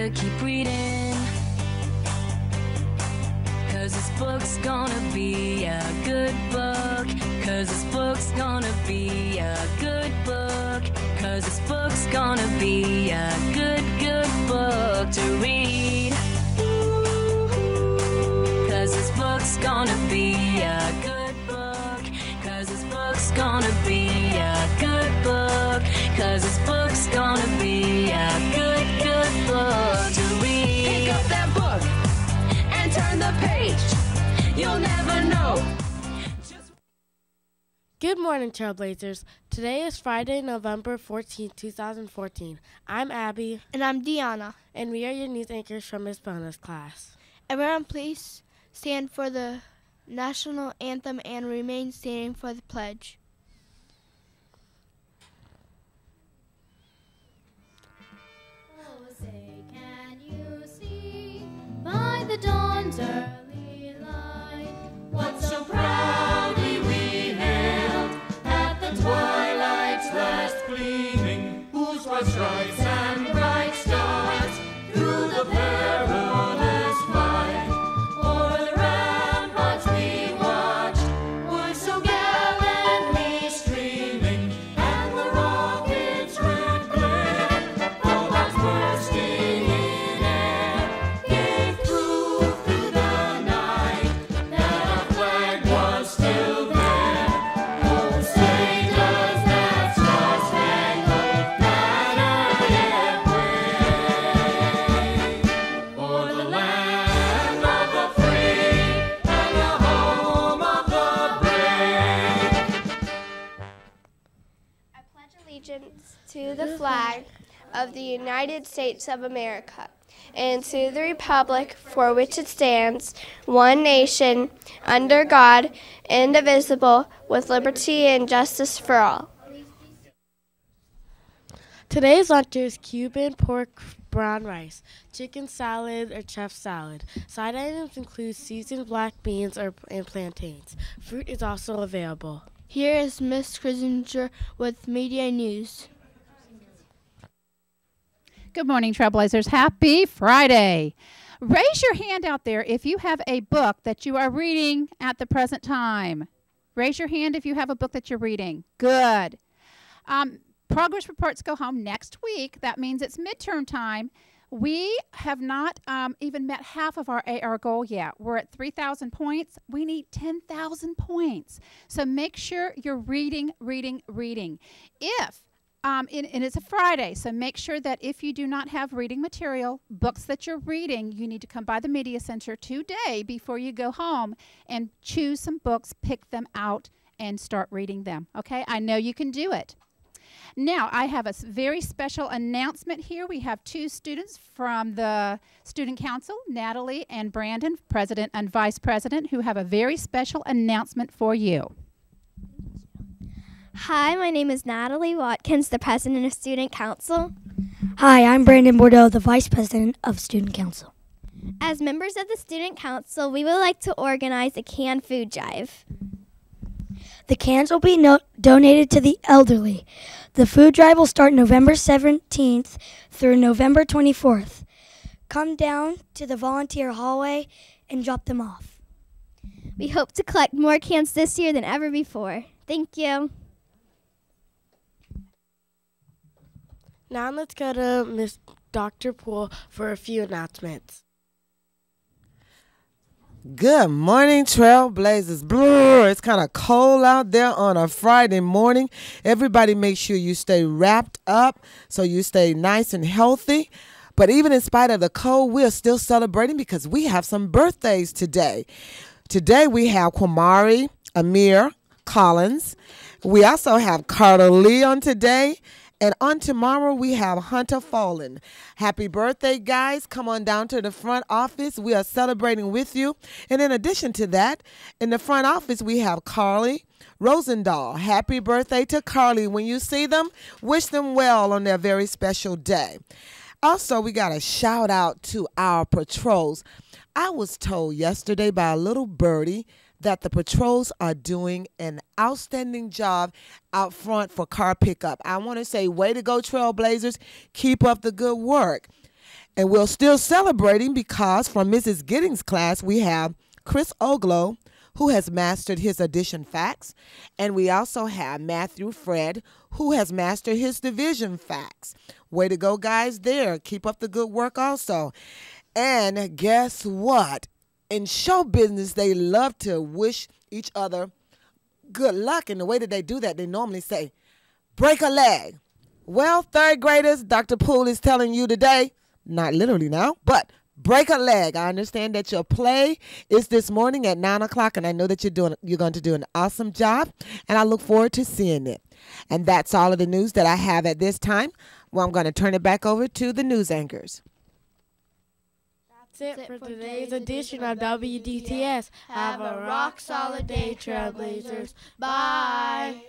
better keep reading. Cause this book's gonna be a good book. Cause this book's gonna be a good book. Cause this book's gonna be a good, good book to read. Cause this book's gonna be a good book. Cause this book's gonna be a good book. Cause this book's gonna be a the page. You'll never know. Good morning, Trailblazers. Today is Friday, November 14, 2014. I'm Abby, And I'm Deanna. and we are your news anchors from Miss Bona's class. Everyone, please stand for the national anthem and remain standing for the pledge. Oh, say, can you see by the dawn's early allegiance to the flag of the United States of America and to the republic for which it stands, one nation, under God, indivisible, with liberty and justice for all. Today's lunch is Cuban pork brown rice, chicken salad, or chef salad. Side items include seasoned black beans or, and plantains. Fruit is also available. Here is Miss Krisinger with Media News. Good morning, Trailblazers. Happy Friday. Raise your hand out there if you have a book that you are reading at the present time. Raise your hand if you have a book that you're reading. Good. Um, progress reports go home next week. That means it's midterm time. We have not um, even met half of our AR goal yet. We're at 3,000 points. We need 10,000 points. So make sure you're reading, reading, reading. If um, and, and it's a Friday, so make sure that if you do not have reading material, books that you're reading, you need to come by the Media Center today before you go home and choose some books, pick them out, and start reading them. Okay? I know you can do it. Now, I have a very special announcement here. We have two students from the Student Council, Natalie and Brandon, President and Vice President, who have a very special announcement for you. Hi, my name is Natalie Watkins, the President of Student Council. Hi, I'm Brandon Bordeaux, the Vice President of Student Council. As members of the Student Council, we would like to organize a canned food drive. The cans will be no- donated to the elderly. The food drive will start November 17th through November 24th. Come down to the volunteer hallway and drop them off. We hope to collect more cans this year than ever before. Thank you. Now let's go to Miss Dr. Poole for a few announcements. Good morning, Trailblazers. Brr, it's kind of cold out there on a Friday morning. Everybody make sure you stay wrapped up so you stay nice and healthy. But even in spite of the cold, we're still celebrating because we have some birthdays today. Today we have Kwamari Amir Collins. We also have Carter Lee on today. And on tomorrow, we have Hunter Fallen. Happy birthday, guys. Come on down to the front office. We are celebrating with you. And in addition to that, in the front office, we have Carly Rosendahl. Happy birthday to Carly. When you see them, wish them well on their very special day. Also, we got a shout out to our patrols. I was told yesterday by a little birdie that the patrols are doing an outstanding job out front for car pickup. I want to say, way to go, Trailblazers. Keep up the good work. And we're still celebrating because from Mrs. Giddings' class, we have Chris Oglow, who has mastered his addition facts. And we also have Matthew Fred, who has mastered his division facts. Way to go, guys, there. Keep up the good work also. And guess what? In show business, they love to wish each other good luck. And the way that they do that, they normally say, break a leg. Well, third graders, Dr. Poole is telling you today, not literally now, but break a leg. I understand that your play is this morning at nine o'clock, and I know that you're doing you're going to do an awesome job, and I look forward to seeing it. And that's all of the news that I have at this time. Well, I'm going to turn it back over to the news anchors. That's it for today's edition of WDTS. Have a rock solid day, Trailblazers. Bye.